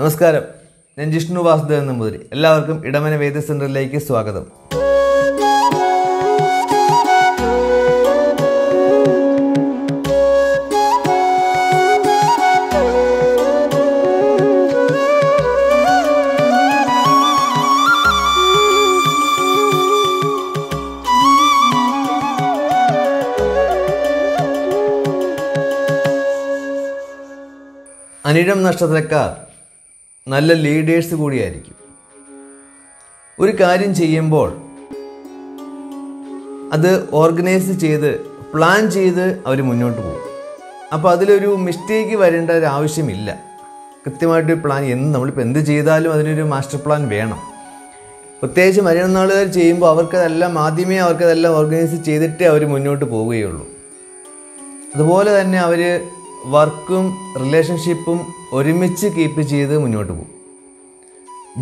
നമസ്കാരം. ഞാൻ ജിഷ്ണു വാസുദേവൻ നമ്പൂതിരി. എല്ലാവർക്കും ഇടമന വേദ സെന്ററിലേക്ക് സ്വാഗതം. അനിഴം നക്ഷത്രക്കാർ നല്ല ലീഡേഴ്സ് കൂടിയായിരിക്കും. ഒരു കാര്യം ചെയ്യുമ്പോൾ അത് ഓർഗനൈസ് ചെയ്ത് പ്ലാൻ ചെയ്ത് അവർ മുന്നോട്ട് പോകും. അപ്പോൾ അതിലൊരു മിസ്റ്റേക്ക് വരേണ്ട ഒരു ആവശ്യമില്ല. കൃത്യമായിട്ട് പ്ലാൻ എന്ന് നമ്മളിപ്പോൾ എന്ത് ചെയ്താലും അതിനൊരു മാസ്റ്റർ പ്ലാൻ വേണം. പ്രത്യേകിച്ച് മലയാളനാളുകാർ ചെയ്യുമ്പോൾ അവർക്കതെല്ലാം ആദ്യമേ അവർക്കതെല്ലാം ഓർഗനൈസ് ചെയ്തിട്ടേ അവർ മുന്നോട്ട് പോവുകയുള്ളൂ. അതുപോലെ തന്നെ അവർ വർക്കും റിലേഷൻഷിപ്പും ഒരുമിച്ച് കീപ്പ് ചെയ്ത് മുന്നോട്ട് പോകും.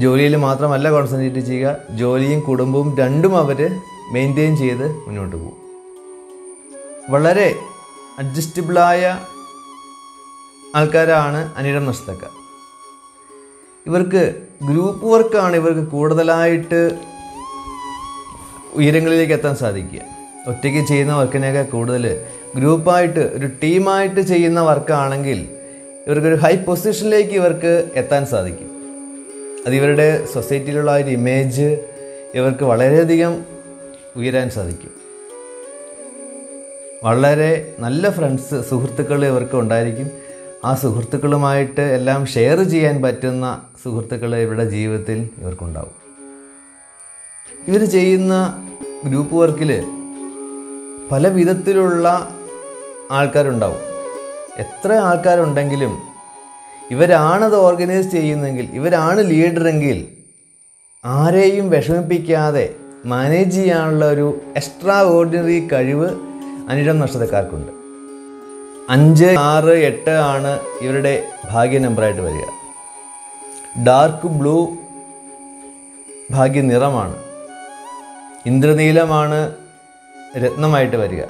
ജോലിയിൽ മാത്രമല്ല കോൺസെൻട്രേറ്റ് ചെയ്യുക. ജോലിയും കുടുംബവും രണ്ടും അവർ മെയിന്റെയിൻ ചെയ്ത് മുന്നോട്ട് പോകും. വളരെ അഡ്ജസ്റ്റബിളായ ആൾക്കാരാണ് അനിടം നഷ്ടക്കാർ. ഇവർക്ക് ഗ്രൂപ്പ് വർക്കാണ് ഇവർക്ക് കൂടുതലായിട്ട് ഉയരങ്ങളിലേക്ക് എത്താൻ സാധിക്കുക. ഒറ്റയ്ക്ക് ചെയ്യുന്ന വർക്കിനേക്കാൾ കൂടുതൽ ഗ്രൂപ്പായിട്ട് ഒരു ടീമായിട്ട് ചെയ്യുന്ന വർക്കാണെങ്കിൽ ഇവർക്കൊരു ഹൈ പൊസിഷനിലേക്ക് ഇവർക്ക് എത്താൻ സാധിക്കും. അത് ഇവരുടെ സൊസൈറ്റിയിലുള്ള ഒരു ഇമേജ് ഇവർക്ക് വളരെയധികം ഉയരാൻ സാധിക്കും. വളരെ നല്ല ഫ്രണ്ട്സ് സുഹൃത്തുക്കൾ ഇവർക്ക് ഉണ്ടായിരിക്കും. ആ സുഹൃത്തുക്കളുമായിട്ട് എല്ലാം ഷെയർ ചെയ്യാൻ പറ്റുന്ന സുഹൃത്തുക്കൾ ഇവരുടെ ജീവിതത്തിൽ ഇവർക്കുണ്ടാവും. ഇവർ ചെയ്യുന്ന ഗ്രൂപ്പ് വർക്കിൽ പല വിധത്തിലുള്ള ആൾക്കാരുണ്ടാവും. എത്ര ആൾക്കാരുണ്ടെങ്കിലും ഇവരാണത് ഓർഗനൈസ് ചെയ്യുന്നെങ്കിൽ ഇവരാണ് ലീഡറെങ്കിൽ ആരെയും വിഷമിപ്പിക്കാതെ മാനേജ് ചെയ്യാനുള്ള ഒരു എക്സ്ട്രാ ഓർഡിനറി കഴിവ് അനിഴം നക്ഷത്രക്കാർക്കുണ്ട്. അഞ്ച് ആറ് എട്ട് ആണ് ഇവരുടെ ഭാഗ്യ നമ്പറായിട്ട് വരിക. ഡാർക്ക് ബ്ലൂ ഭാഗ്യ നിറമാണ്. ഇന്ദ്രനീലമാണ് രത്നമായിട്ട് വരിക.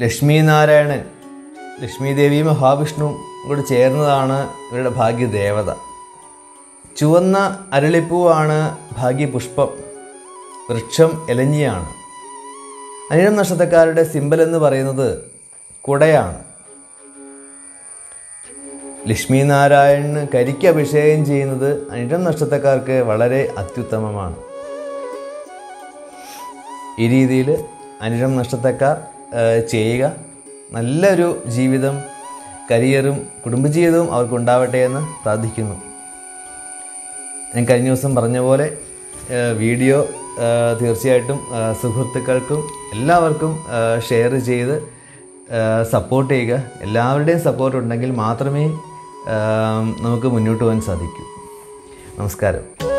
ലക്ഷ്മി നാരായണൻ ലക്ഷ്മി ദേവി മഹാവിഷ്ണുവും കൂടി ചേർന്നതാണ് ഇവരുടെ ഭാഗ്യദേവത. ചുവന്ന അരളിപ്പൂവാണ് ഭാഗ്യപുഷ്പം. വൃക്ഷം എലഞ്ഞിയാണ്. അനിഴം നക്ഷത്രക്കാരുടെ സിമ്പൽ എന്ന് പറയുന്നത് കുടയാണ്. ലക്ഷ്മി നാരായണന് കരിക്ക് അഭിഷേകം ചെയ്യുന്നത് അനിഴം നക്ഷത്രക്കാർക്ക് വളരെ അത്യുത്തമമാണ്. ഈ രീതിയിൽ അനിഴം നക്ഷത്രക്കാർ ചെയ്യുക. നല്ലൊരു ജീവിതം കരിയറും കുടുംബജീവിതവും അവർക്കുണ്ടാവട്ടെ എന്ന് പ്രാർത്ഥിക്കുന്നു. ഞാൻ കഴിഞ്ഞ ദിവസം പറഞ്ഞ പോലെ വീഡിയോ തീർച്ചയായിട്ടും സുഹൃത്തുക്കൾക്കും എല്ലാവർക്കും ഷെയർ ചെയ്ത് സപ്പോർട്ട് ചെയ്യുക. എല്ലാവരുടെയും സപ്പോർട്ട് ഉണ്ടെങ്കിൽ മാത്രമേ നമുക്ക് മുന്നോട്ട് പോകാൻ സാധിക്കൂ. നമസ്കാരം.